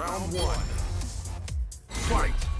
Round one. Fight!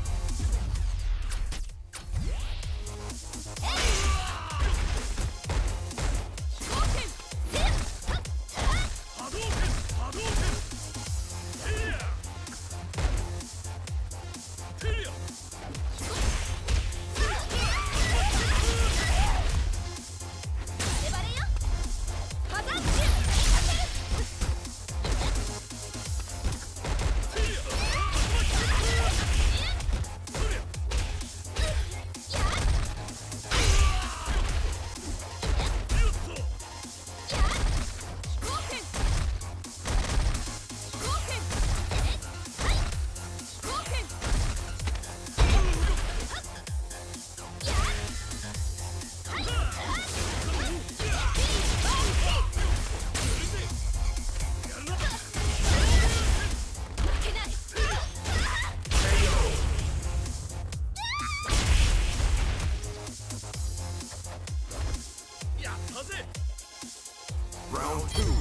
Round two.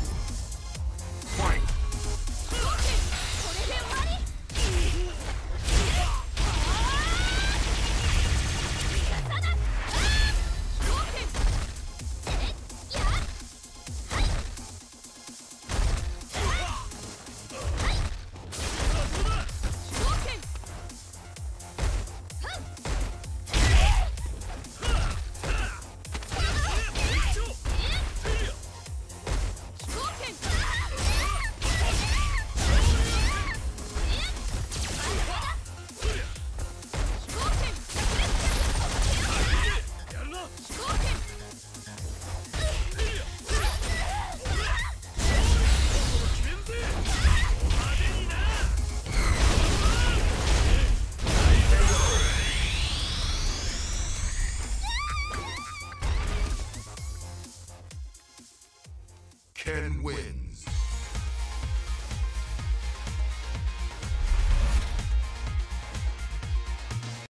Ken wins.